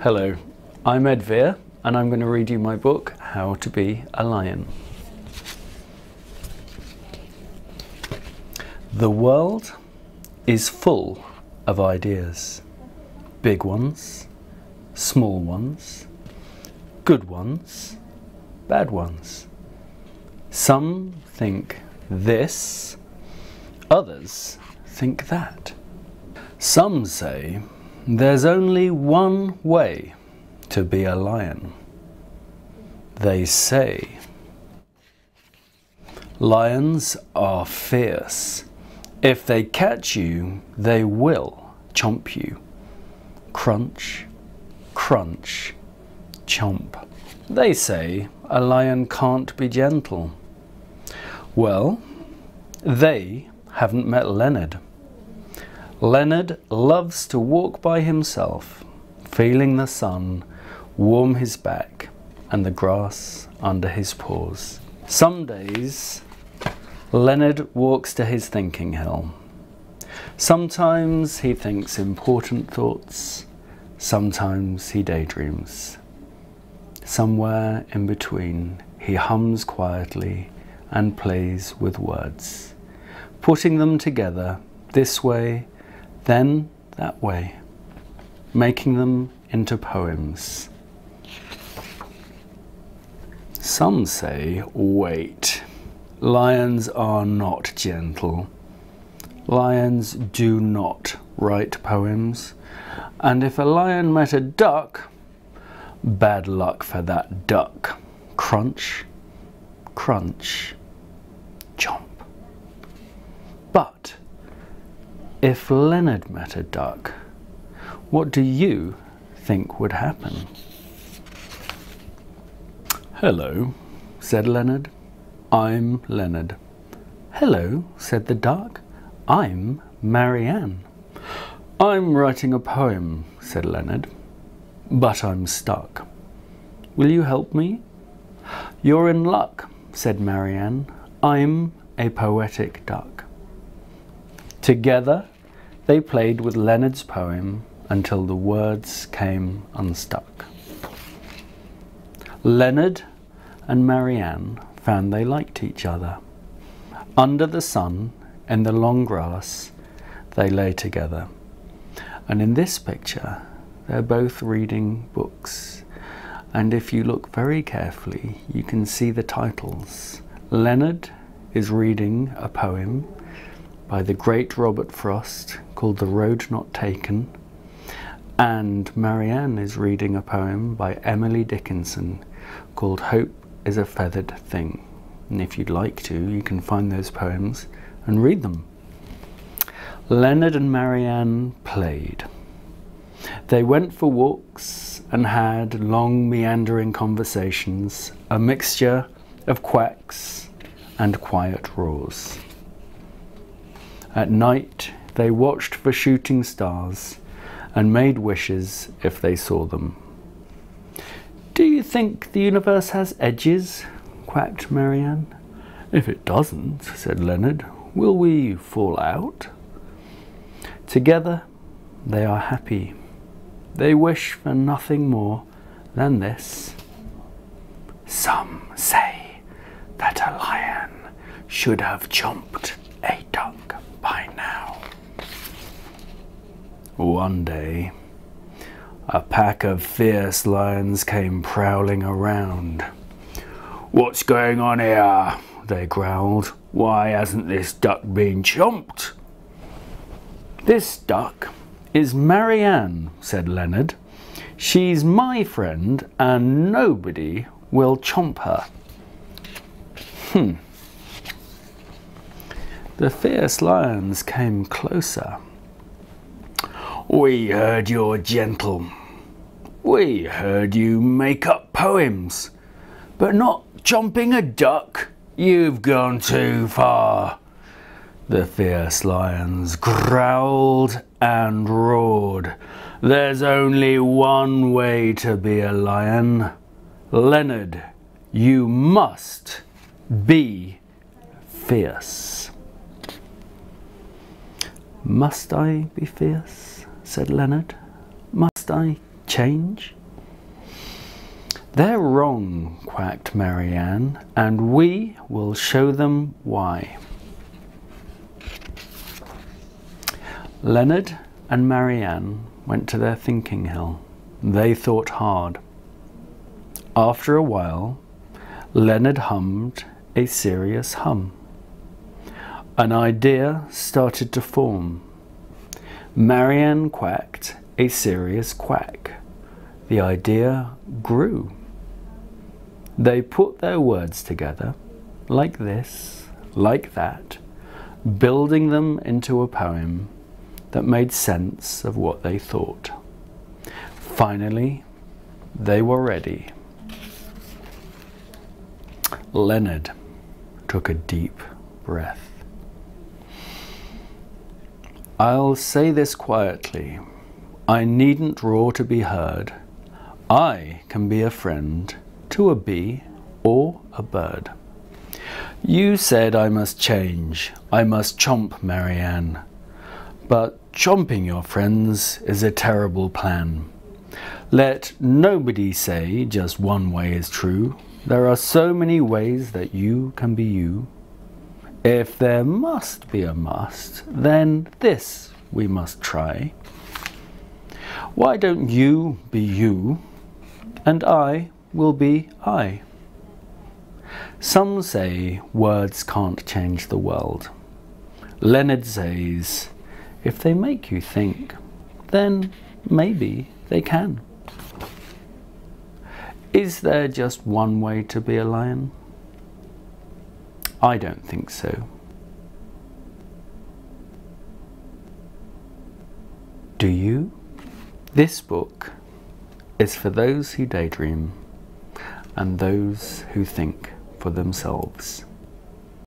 Hello, I'm Ed Vere and I'm going to read you my book, How to Be a Lion. The world is full of ideas. Big ones, small ones, good ones, bad ones. Some think this, others think that. Some say there's only one way to be a lion. They say lions are fierce. If they catch you, they will chomp you. Crunch, crunch, chomp. They say a lion can't be gentle. Well, they haven't met Leonard. Leonard loves to walk by himself, feeling the sun warm his back and the grass under his paws. Some days, Leonard walks to his thinking hill. Sometimes he thinks important thoughts, sometimes he daydreams. Somewhere in between, he hums quietly and plays with words, putting them together this way then that way, making them into poems. Some say, wait, lions are not gentle. Lions do not write poems. And if a lion met a duck, bad luck for that duck. Crunch, crunch, chomp. But if Leonard met a duck, what do you think would happen? Hello, said Leonard. I'm Leonard. Hello, said the duck. I'm Marianne. I'm writing a poem, said Leonard, but I'm stuck. Will you help me? You're in luck, said Marianne. I'm a poetic duck. Together, they played with Leonard's poem until the words came unstuck. Leonard and Marianne found they liked each other. Under the sun, in the long grass, they lay together. And in this picture, they're both reading books. And if you look very carefully, you can see the titles. Leonard is reading a poem by the great Robert Frost called The Road Not Taken. And Marianne is reading a poem by Emily Dickinson called Hope is a Feathered Thing. And if you'd like to, you can find those poems and read them. Leonard and Marianne played. They went for walks and had long meandering conversations, a mixture of quacks and quiet roars. At night, they watched for shooting stars and made wishes if they saw them. Do you think the universe has edges? quacked Marianne. If it doesn't, said Leonard, will we fall out? Together, they are happy. They wish for nothing more than this. Some say that a lion should have chomped a duck by now. One day, a pack of fierce lions came prowling around. What's going on here? They growled. Why hasn't this duck been chomped? This duck is Marianne, said Leonard. She's my friend and nobody will chomp her. Hmm. The fierce lions came closer. We heard you're gentle. We heard you make up poems, but not jumping a duck. You've gone too far. The fierce lions growled and roared. There's only one way to be a lion. Leonard, you must be fierce. Must I be fierce? Said Leonard. Must I change? They're wrong, quacked Marianne, and we will show them why. Leonard and Marianne went to their thinking hill. They thought hard. After a while, Leonard hummed a serious hum. An idea started to form. Marianne quacked a serious quack. The idea grew. They put their words together, like this, like that, building them into a poem that made sense of what they thought. Finally, they were ready. Leonard took a deep breath. I'll say this quietly. I needn't roar to be heard. I can be a friend to a bee or a bird. You said I must change, I must chomp, Marianne. But chomping your friends is a terrible plan. Let nobody say just one way is true. There are so many ways that you can be you. If there must be a must, then this we must try. Why don't you be you, and I will be I? Some say words can't change the world. Leonard says, if they make you think, then maybe they can. Is there just one way to be a lion? I don't think so. Do you? This book is for those who daydream and those who think for themselves.